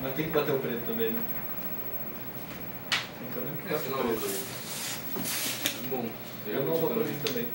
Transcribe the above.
Mas tem que bater o preto também, né? Então nem que É, bate senão o eu preto. É bom. Eu não vou pra mim também.